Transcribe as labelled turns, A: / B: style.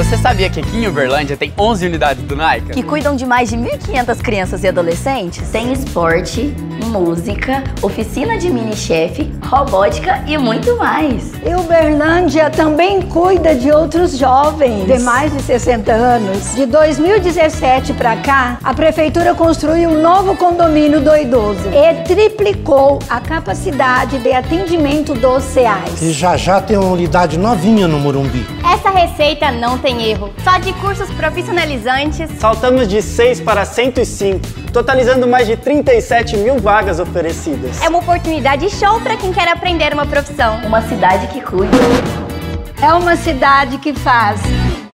A: Você sabia que aqui em Uberlândia tem 11 unidades do Nike?
B: Que cuidam de mais de 1.500 crianças e adolescentes?
C: Tem esporte, música, oficina de mini-chefe, robótica e muito mais.
D: E Uberlândia também cuida de outros jovens de mais de 60 anos. De 2017 para cá, a prefeitura construiu um novo condomínio do idoso e triplicou a capacidade de atendimento dos CEAs.
E: E já já tem uma unidade novinha no Morumbi.
F: Essa receita não tem erro. Só de cursos profissionalizantes.
G: Saltamos de 6 para 105, totalizando mais de 37 mil vagas oferecidas.
F: É uma oportunidade show para quem quer aprender uma profissão.
C: Uma cidade que cuida.
D: É uma cidade que faz.